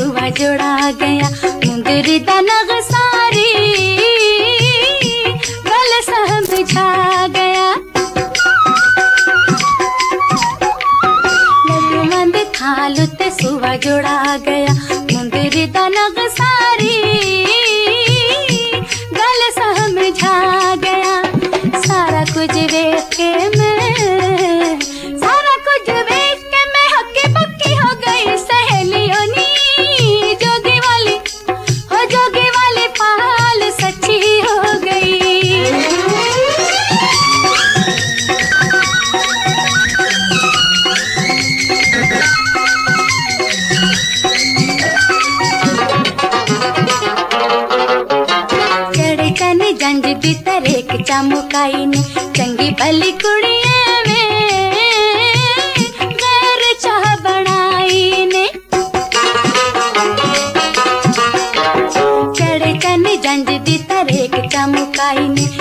हुआ जोड़ा गया, मुंदरी दनग सारी। गल समझा गया। लघुमंद खालू ते सुबह जोड़ा गया, मुंदरी दनग सारी। गल समझा गया, सारा कुछ देख के मैं चमुकाई ने चंगी भली कुड़िया में घर चाह बनाई ने चढ़े चन जंज दी तरेक चमकाई ने